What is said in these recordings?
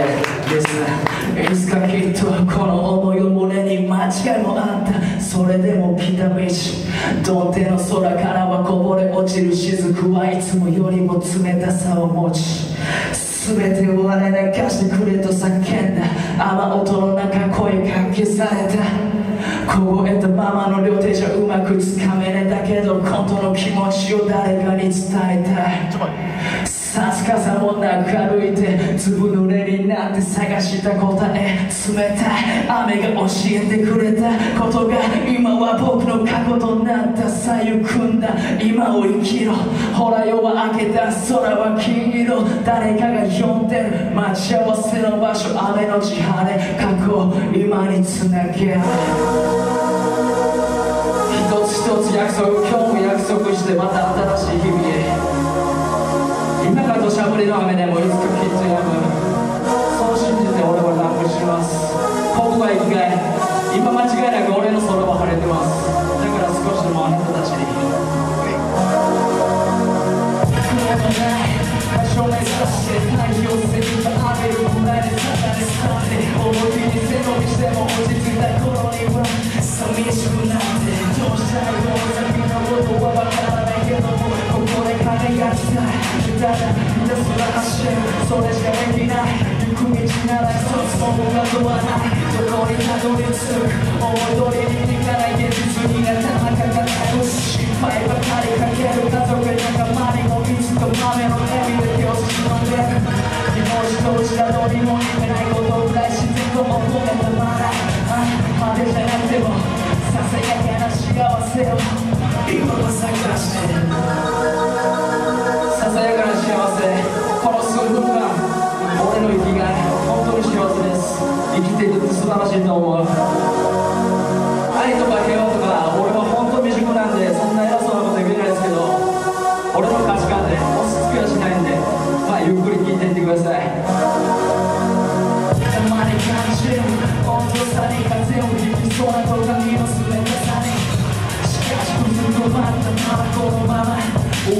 ですいつかきっとこの思いを胸に間違いもあった。それでも来た道土手の空からはこぼれ落ちる雫はいつもよりも冷たさを持ち。全てを我流してくれと叫んだ。雨音の中声かけされた。凍えたままの両手じゃうまくつかめれたけど今度の気持ちを誰かに伝えたい。さすがさもなく歩いて粒のれなって探した答え冷たい雨が教えてくれたことが今は僕の過去となったさゆくんだ今を生きろほら夜は明けた空は黄色誰かが呼んでる待ち合わせの場所雨の地晴れ過去を今につなげ一つ一つ約束今日も約束してまた新しい日々へ。今が土砂降りの雨でもいつそれしかできない行く道なら一つも僕が問わないどこにたどり着く思い通りにいかない現実に頭が抱え心配ばかり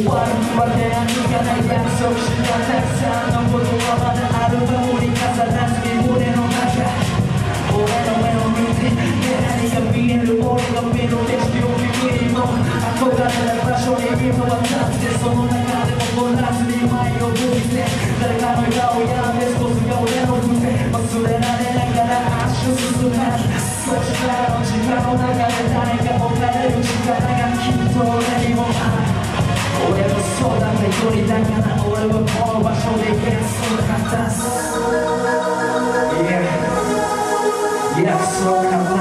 終わるわけにはいかない約束したたくさんのことはまだあるのに飾らずに胸の中俺の目を見て何が見える俺が見る景色を君にも憧れた場所に今は立ってその中でも怒らずに前を向いて誰かの笑顔やめ少しが俺の胸忘れられながら足を進めそしたらの時間のよりだか